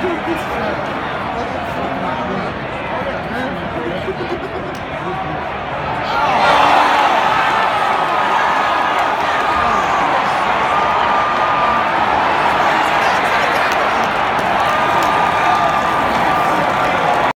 Desculpe.